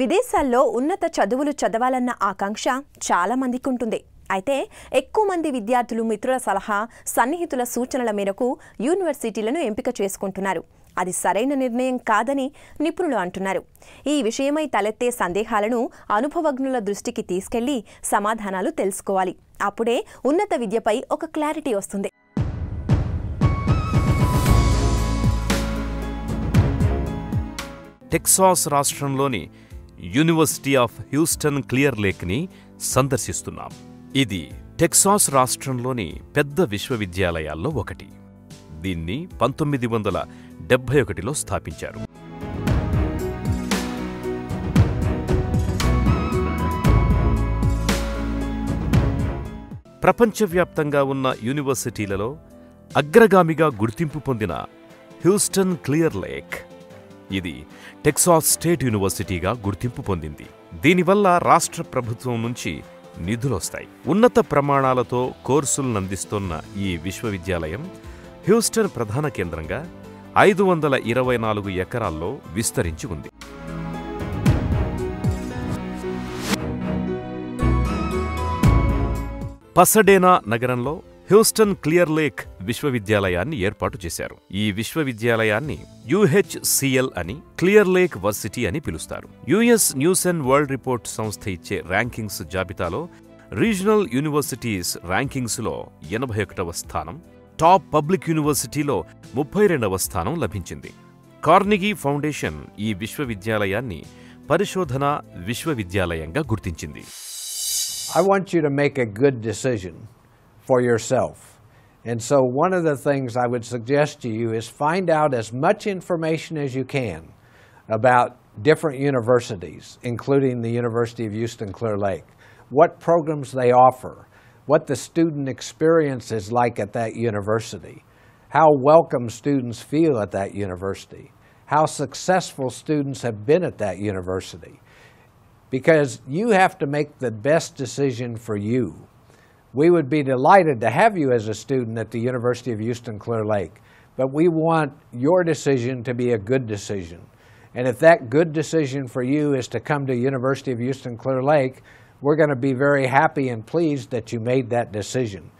విదేశాల్లో ఉన్నత చదువులు చదవాలన్న ఆకాంక్ష చాలా మందికి ఉంటుంది అయితే ఎక్కువ మంది విద్యార్థులు మిత్రుల సలహా సన్నిహితుల సూచనల మేరకు యూనివర్సిటీలను ఎంపిక చేసుకుంటున్నారు. అది సరైన నిర్ణయం కాదని నిపుణులు అంటున్నారు. ఈ విషయమై తలెత్తే సందేహాలను అనుభవజ్ఞుల దృష్టికి తీసుకెళ్ళి సమాధానాలు తెలుసుకోవాలి. అప్పుడే ఉన్నత విద్యపై ఒక క్లారిటీ వస్తుంది. టెక్సాస్ రాష్ట్రంలోని యూనివర్సిటీ ఆఫ్ హ్యూస్టన్ క్లియర్ లేక్ని సందర్శిస్తున్నాం. ఇది టెక్సాస్ రాష్ట్రంలోని పెద్ద విశ్వవిద్యాలయాల్లో ఒకటి. దీన్ని పంతొమ్మిది వందల డెబ్బై ఒకటిలో స్థాపించారు. ప్రపంచవ్యాప్తంగా ఉన్న యూనివర్సిటీలలో అగ్రగామిగా గుర్తింపు పొందిన హ్యూస్టన్ క్లియర్ లేక్ ఇది టెక్సాస్ స్టేట్ యూనివర్సిటీగా గుర్తింపు పొందింది. దీనివల్ల రాష్ట్ర ప్రభుత్వం నుంచి నిధులొస్తాయి. ఉన్నత ప్రమాణాలతో కోర్సులను అందిస్తున్న ఈ విశ్వవిద్యాలయం హ్యూస్టన్ ప్రధాన కేంద్రంగా ఐదు వందల ఇరవై నాలుగు ఎకరాల్లో విస్తరించి ఉంది. పసడేనా నగరంలో హ్యూస్టన్ క్లియర్ లేక్ విశ్వవిద్యాలయాన్ని ఏర్పాటు చేశారు. ఈ విశ్వవిద్యాలయాన్ని యుహెచ్సిఎల్ అని క్లియర్ లేక్ వర్సిటీ అని పిలుస్తారు. US News and World Report సంస్థ ఇచ్చే ర్యాంకింగ్స్ జాబితాలో రీజనల్ యూనివర్సిటీస్ ర్యాంకింగ్స్లో ఎనభై ఒకటవ స్థానం టాప్ పబ్లిక్ యూనివర్సిటీలో ముప్పై రెండవ స్థానం లభించింది. కార్నిగీ ఫౌండేషన్ ఈ విశ్వవిద్యాలయాన్ని పరిశోధన విశ్వవిద్యాలయంగా గుర్తించింది. I want you to make a good decision. For yourself. And so, one of the things I would suggest to you is find out as much information as you can about different universities, including the University of Houston Clear Lake, what programs they offer, what the student experience is like at that university, how welcome students feel at that university, how successful students have been at that university because you have to make the best decision for you. We would be delighted to have you as a student at the University of Houston Clear Lake, but we want your decision to be a good decision. And if that good decision for you is to come to University of Houston Clear Lake, we're going to be very happy and pleased that you made that decision.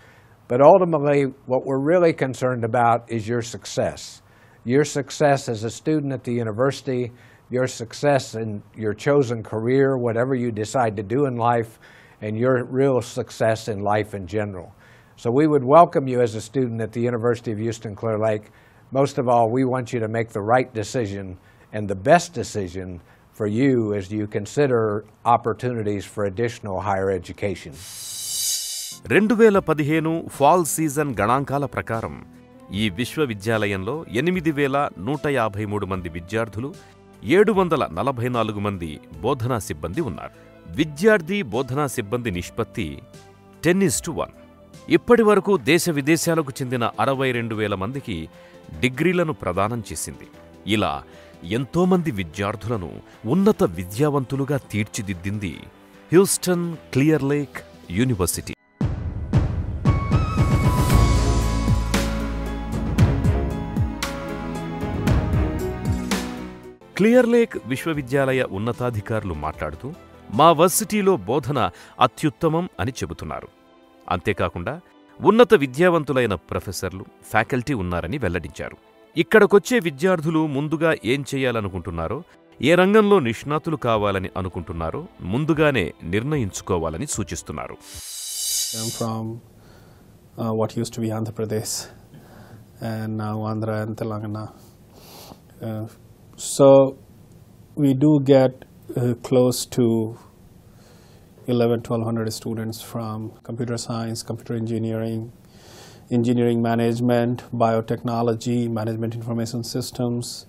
But ultimately, what we're really concerned about is your success. Your success as a student at the university, your success in your chosen career, whatever you decide to do in life, and your real success in life in general. So we would welcome you as a student at the University of Houston Clear Lake. Most of all, we want you to make the right decision and the best decision for you as you consider opportunities for additional higher education. రెండు వేల పదిహేను fall season గణాంకాల ప్రకారం ఈ విశ్వవిద్యాలయంలో ఎనిమిది వేల నూట యాభై మూడు మంది విద్యార్థులు ఏడు వందల నలభై నాలుగు మంది బోధనా సిబ్బంది ఉన్నారు విద్యార్థి బోధనా సిబ్బంది నిష్పత్తి టెన్ టు వన్. ఇప్పటి వరకు దేశ విదేశాలకు చెందిన అరవై రెండు వేల మందికి డిగ్రీలను ప్రదానం చేసింది. ఇలా ఎంతోమంది విద్యార్థులను ఉన్నత విద్యావంతులుగా తీర్చిదిద్దింది Houston Clear Lake University. Clear Lake విశ్వవిద్యాలయ ఉన్నతాధికారులు మాట్లాడుతూ మా వర్సిటీలో బోధన అత్యుత్తమం అని చెబుతున్నారు. అంతేకాకుండా ఉన్నత విద్యావంతులైన ప్రొఫెసర్లు ఫ్యాకల్టీ ఉన్నారని వెల్లడించారు. ఇక్కడకొచ్చే విద్యార్థులు ముందుగా ఏం చేయాలనుకుంటున్నారో ఏ రంగంలో నిష్ణాతులు కావాలని అనుకుంటున్నారో ముందుగానే నిర్ణయించుకోవాలని సూచిస్తున్నారు. I'm from uh, what used to be Andhra Pradesh and now Andhra and Telangana. Uh, so we do get uh, close to 11 1200 students from computer science, computer engineering, engineering management, biotechnology, management information systems,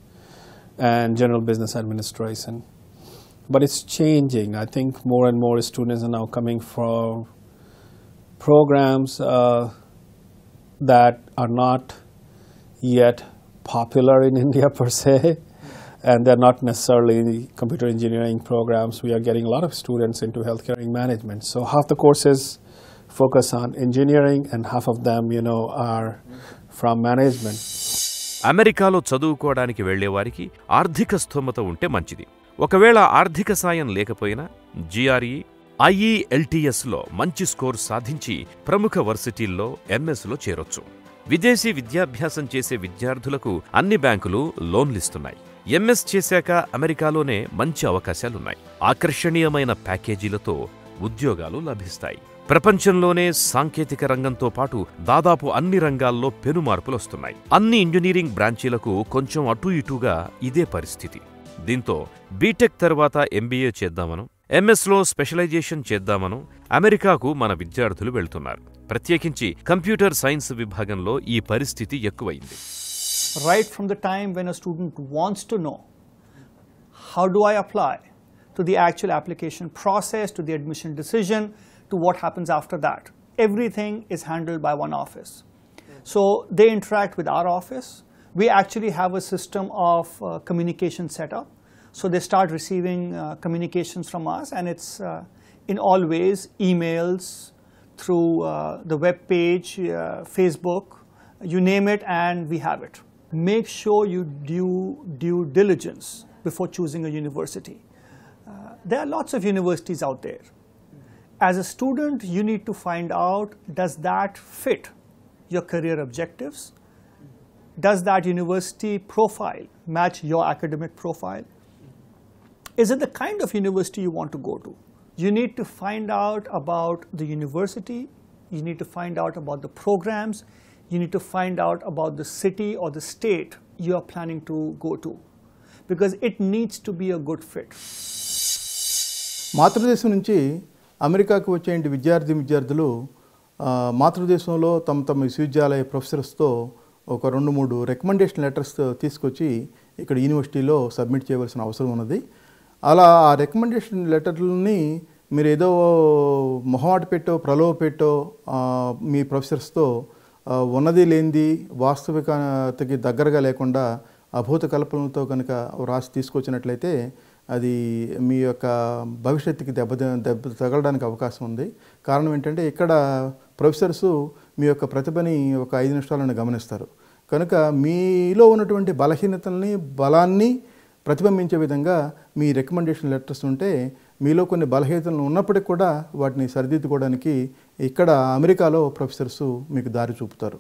and general business administration. But it's changing. I think more and more students are now coming from programs uh, that are not yet popular in India per se, and they're not necessarily computer engineering programs. We are getting a lot of students into healthcare management. So half the courses focus on engineering, and half of them, you know, are from management. అమెరికాలో చదువుకోవడానికి వెళ్ళేవారికి ఆర్థిక స్థోమత ఉంటే మంచిది ఒకవేళ ఆర్థిక సాయం లేకపోయినా జిఆర్ఈ ఐఈఎల్టీఎస్లో మంచి స్కోర్ సాధించి ప్రముఖ వర్సిటీల్లో ఎంఎస్లో చేరొచ్చు విదేశీ విద్యాభ్యాసం చేసే విద్యార్థులకు అన్ని బ్యాంకులు లోన్లిస్తున్నాయి ఎంఎస్ చేశాక అమెరికాలోనే మంచి అవకాశాలున్నాయి. ఆకర్షణీయమైన ప్యాకేజీలతో ఉద్యోగాలు లభిస్తాయి. ప్రపంచంలోనే సాంకేతిక రంగంతో పాటు దాదాపు అన్ని రంగాల్లో పెనుమార్పులొస్తున్నాయి. అన్ని ఇంజనీరింగ్ బ్రాంచీలకు కొంచెం అటూ ఇటూగా ఇదే పరిస్థితి. దీంతో బీటెక్ తర్వాత ఎంబీఏ చేద్దామను ఎంఎస్లో స్పెషలైజేషన్ చేద్దామను అమెరికాకు మన విద్యార్థులు వెళ్తున్నారు. ప్రత్యేకించి కంప్యూటర్ సైన్స్ విభాగంలో ఈ పరిస్థితి ఎక్కువైంది. Right from the time when a student wants to know how do I apply to the actual application process, to the admission decision, to what happens after that. Everything is handled by one office. So they interact with our office. We actually have a system of uh, communication set up. So they start receiving uh, communications from us, and it's uh, in all ways emails, through uh, the web page, uh, Facebook, you name it, and we have it. Make sure you do due diligence before choosing a university. Uh, there are lots of universities out there. As a student, you need to find out does that fit your career objectives? Does that university profile match your academic profile? Is it the kind of university you want to go to? You need to find out about the university, you need to find out about the programs, you need to find out about the city or the state you are planning to go to because it needs to be a good fit. మాతృదేశం నుంచి అమెరికాకు వచ్చే విద్యార్థి విద్యార్థులు మాతృదేశంలో తమ తమ విశ్వవిద్యాలయ ప్రొఫెసర్స్తో ఒక రెండు మూడు రికమెండేషన్ లెటర్స్ తీసుకొచ్చి ఇక్కడ యూనివర్సిటీలో సబ్మిట్ చేయవలసిన అవసరం ఉన్నది అలా ఆ రికమెండేషన్ లెటర్లని మీరు ఏదో మొహమాట పెట్టో ప్రలోభ పెట్టో మీ ప్రొఫెసర్స్తో ఉన్నది లేనిది వాస్తవికతకి దగ్గరగా లేకుండా అభూత కల్పనలతో కనుక రాసి తీసుకొచ్చినట్లయితే అది మీ యొక్క భవిష్యత్తుకి దెబ్బ దెబ్బ తగలడానికి అవకాశం ఉంది. కారణం ఏంటంటే ఇక్కడ ప్రొఫెసర్స్ మీ యొక్క ప్రతిభని ఒక ఐదు నిమిషాలను గమనిస్తారు. కనుక మీలో ఉన్నటువంటి బలహీనతల్ని బలాన్ని ప్రతిబింబించే విధంగా మీ రికమెండేషన్ లెటర్స్ ఉంటే మీలో కొన్ని బలహీనతలు ఉన్నప్పటికీ కూడా వాటిని సరిదిద్దుకోవడానికి ఇక్కడ అమెరికాలో ప్రొఫెసర్స్ మీకు దారి చూపుతారు.